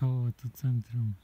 Кого-то центром.